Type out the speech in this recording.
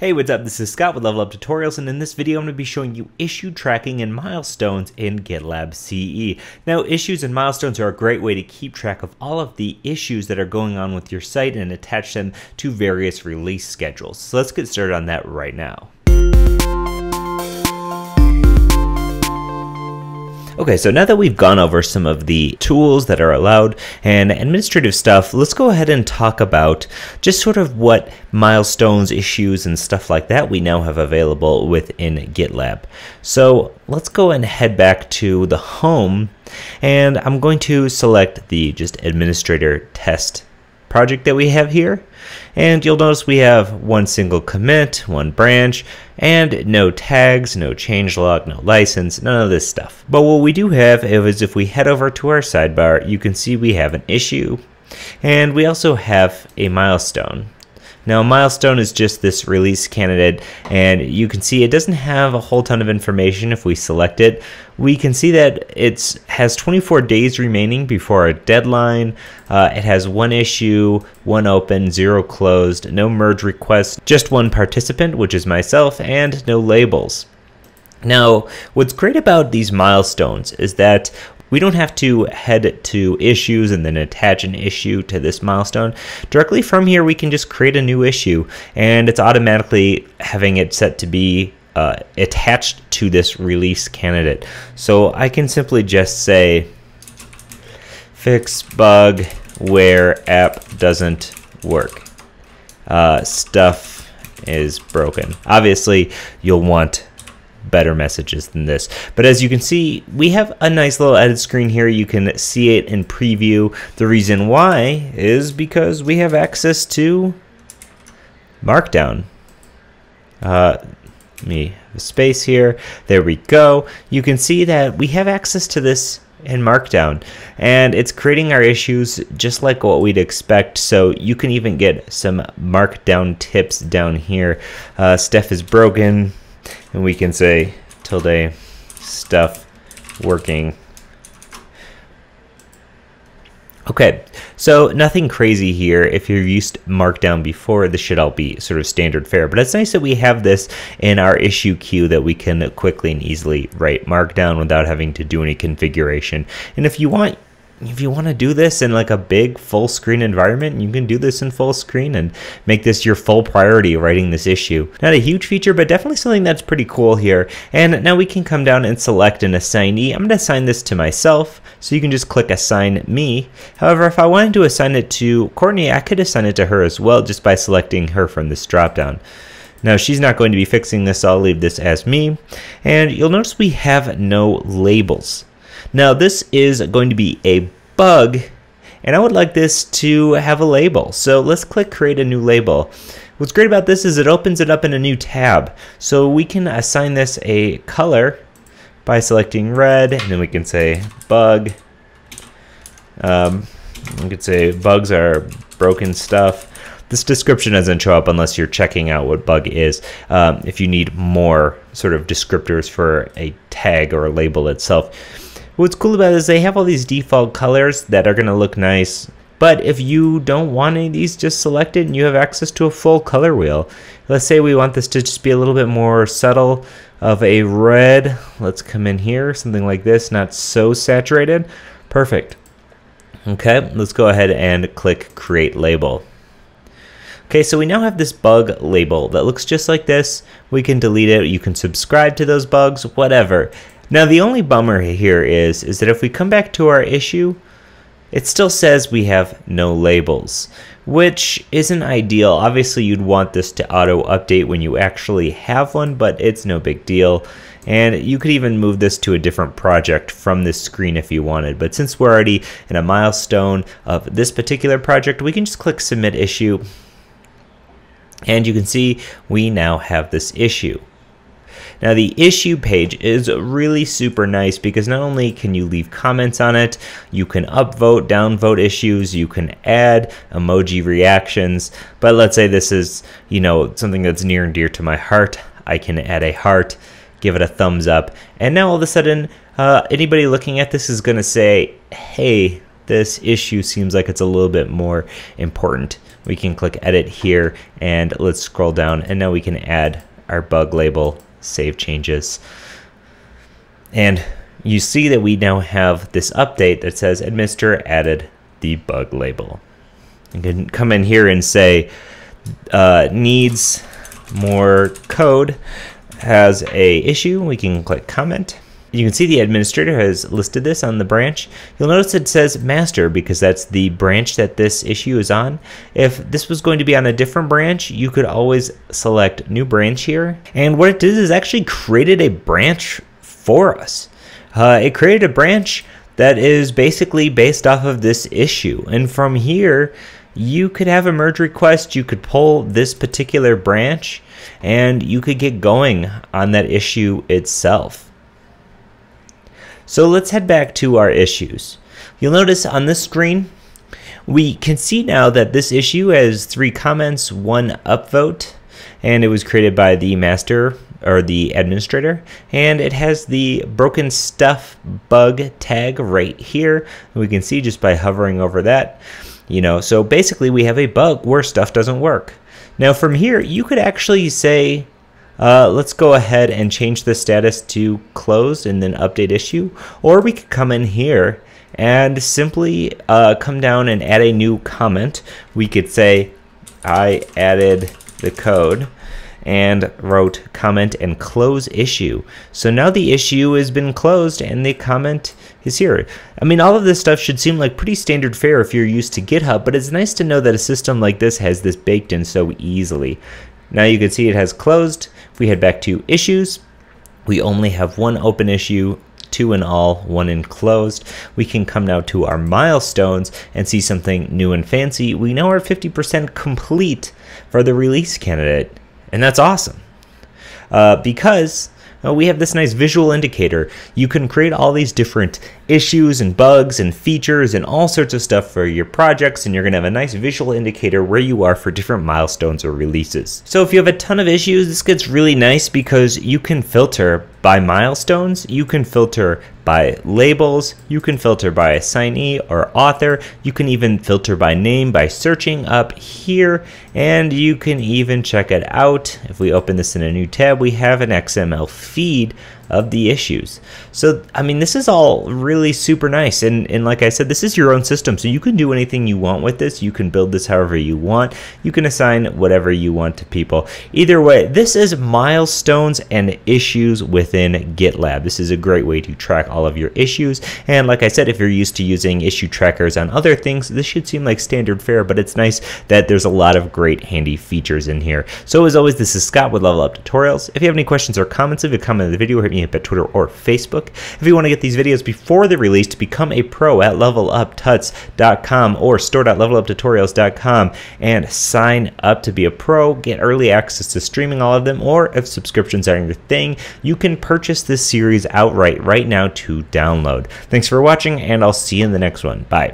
Hey, what's up? This is Scott with Level Up Tutorials, and in this video I'm going to be showing you issue tracking and milestones in GitLab CE. Now, issues and milestones are a great way to keep track of all of the issues that are going on with your site and attach them to various release schedules. So let's get started on that right now. Okay, so now that we've gone over some of the tools that are allowed and administrative stuff, let's go ahead and talk about just sort of what milestones, issues, and stuff like that we now have available within GitLab. So let's go and head back to the home, and I'm going to select the just administrator test project that we have here. And you'll notice we have one single commit, one branch, and no tags, no changelog, no license, none of this stuff. But what we do have is if we head over to our sidebar, you can see we have an issue, and we also have a milestone. Now, milestone is just this release candidate, and you can see it doesn't have a whole ton of information if we select it. We can see that it has 24 days remaining before a deadline. Uh, it has one issue, one open, zero closed, no merge requests, just one participant, which is myself, and no labels. Now, what's great about these milestones is that we don't have to head to issues and then attach an issue to this milestone. Directly from here, we can just create a new issue and it's automatically having it set to be uh, attached to this release candidate. So I can simply just say fix bug where app doesn't work. Uh, stuff is broken. Obviously, you'll want better messages than this. But as you can see, we have a nice little edit screen here. You can see it in preview. The reason why is because we have access to Markdown. Uh, me space here. There we go. You can see that we have access to this in Markdown and it's creating our issues just like what we'd expect so you can even get some Markdown tips down here. Uh, stuff is broken, and we can say tilde stuff working. Okay, so nothing crazy here. If you're used Markdown before, this should all be sort of standard fare. But it's nice that we have this in our issue queue that we can quickly and easily write Markdown without having to do any configuration. And if you want, if you want to do this in like a big full screen environment, you can do this in full screen and make this your full priority writing this issue. Not a huge feature, but definitely something that's pretty cool here. And now we can come down and select an assignee. I'm going to assign this to myself, so you can just click assign me. However, if I wanted to assign it to Courtney, I could assign it to her as well just by selecting her from this dropdown. Now she's not going to be fixing this, so I'll leave this as me. And you'll notice we have no labels. Now this is going to be a bug and I would like this to have a label. So let's click create a new label. What's great about this is it opens it up in a new tab. So we can assign this a color by selecting red and then we can say bug. Um, we could say bugs are broken stuff. This description doesn't show up unless you're checking out what bug is. Um, if you need more sort of descriptors for a tag or a label itself. What's cool about it is they have all these default colors that are going to look nice. But if you don't want any of these, just select it and you have access to a full color wheel. Let's say we want this to just be a little bit more subtle of a red. Let's come in here, something like this, not so saturated. Perfect. Okay, let's go ahead and click create label. Okay, so we now have this bug label that looks just like this. We can delete it, you can subscribe to those bugs, whatever. Now the only bummer here is, is that if we come back to our issue, it still says we have no labels, which isn't ideal. Obviously you'd want this to auto update when you actually have one, but it's no big deal. And you could even move this to a different project from this screen if you wanted. But since we're already in a milestone of this particular project, we can just click submit issue. And you can see we now have this issue. Now the issue page is really super nice because not only can you leave comments on it, you can upvote, downvote issues, you can add emoji reactions, but let's say this is, you know, something that's near and dear to my heart. I can add a heart, give it a thumbs up, and now all of a sudden, uh, anybody looking at this is going to say, hey, this issue seems like it's a little bit more important We can click edit here and let's scroll down and now we can add our bug label, save changes. And you see that we now have this update that says administer added the bug label. You can come in here and say uh, needs more code has a issue. We can click comment you can see the administrator has listed this on the branch. You'll notice it says master because that's the branch that this issue is on. If this was going to be on a different branch, you could always select new branch here. And what it did is actually created a branch for us. Uh, it created a branch that is basically based off of this issue. And from here, you could have a merge request, you could pull this particular branch, and you could get going on that issue itself. So let's head back to our issues. You'll notice on this screen, we can see now that this issue has three comments, one upvote, and it was created by the master or the administrator and it has the broken stuff bug tag right here we can see just by hovering over that you know so basically we have a bug where stuff doesn't work now from here you could actually say uh, let's go ahead and change the status to closed and then update issue. Or we could come in here and simply uh, come down and add a new comment. We could say, I added the code and wrote comment and close issue. So now the issue has been closed and the comment is here. I mean, all of this stuff should seem like pretty standard fare if you're used to GitHub, but it's nice to know that a system like this has this baked in so easily. Now you can see it has closed. If we head back to issues, we only have one open issue, two in all, one in closed. We can come now to our milestones and see something new and fancy. We now are 50% complete for the release candidate, and that's awesome. Uh, because uh, we have this nice visual indicator. You can create all these different issues and bugs and features and all sorts of stuff for your projects and you're going to have a nice visual indicator where you are for different milestones or releases. So if you have a ton of issues, this gets really nice because you can filter by milestones, you can filter by labels, you can filter by assignee or author, you can even filter by name by searching up here, and you can even check it out. If we open this in a new tab, we have an XML feed of the issues. So, I mean, this is all really super nice. And, and like I said, this is your own system. So you can do anything you want with this. You can build this however you want. You can assign whatever you want to people. Either way, this is milestones and issues within GitLab. This is a great way to track all of your issues. And like I said, if you're used to using issue trackers on other things, this should seem like standard fare, but it's nice that there's a lot of great handy features in here. So as always, this is Scott with Level Up Tutorials. If you have any questions or comments, leave a comment in the video, hit me up at Twitter or Facebook. If you want to get these videos before they're released, become a pro at leveluptuts.com or store.leveluptutorials.com and sign up to be a pro, get early access to streaming all of them, or if subscriptions aren't your thing, you can purchase this series outright right now to download. Thanks for watching, and I'll see you in the next one. Bye.